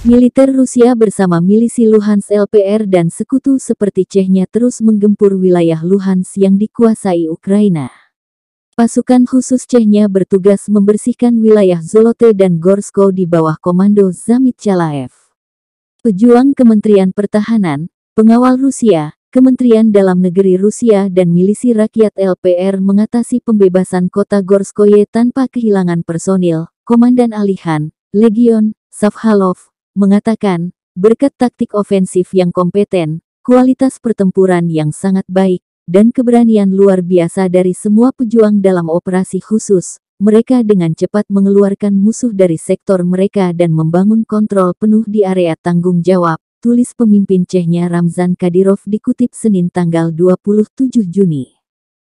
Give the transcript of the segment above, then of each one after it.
Militer Rusia bersama milisi Luhansk LPR dan sekutu seperti Chechnya terus menggempur wilayah Luhansk yang dikuasai Ukraina. Pasukan khusus Chechnya bertugas membersihkan wilayah Zolote dan Gorsko di bawah komando Zamit Chalaev. Pejuang Kementerian Pertahanan, pengawal Rusia, Kementerian Dalam Negeri Rusia dan milisi rakyat LPR mengatasi pembebasan kota Gorskoye tanpa kehilangan personil, Komandan Alihan, Legion, Savhalov, mengatakan, berkat taktik ofensif yang kompeten, kualitas pertempuran yang sangat baik, dan keberanian luar biasa dari semua pejuang dalam operasi khusus, mereka dengan cepat mengeluarkan musuh dari sektor mereka dan membangun kontrol penuh di area tanggung jawab, tulis pemimpin Chechnya Ramzan Kadyrov dikutip Senin tanggal 27 Juni.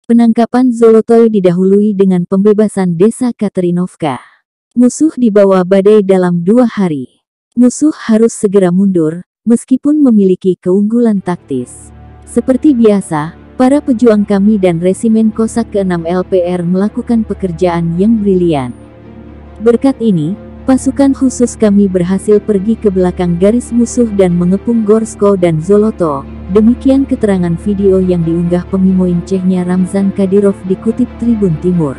Penangkapan Zolotoy didahului dengan pembebasan desa Katerinovka. Musuh dibawa badai dalam dua hari. Musuh harus segera mundur, meskipun memiliki keunggulan taktis. Seperti biasa, para pejuang kami dan Resimen Kosak ke-6 LPR melakukan pekerjaan yang brilian. Berkat ini, pasukan khusus kami berhasil pergi ke belakang garis musuh dan mengepung Gorsko dan Zoloto. Demikian keterangan video yang diunggah pemimoin Cehnya Ramzan Kadyrov dikutip Tribun Timur.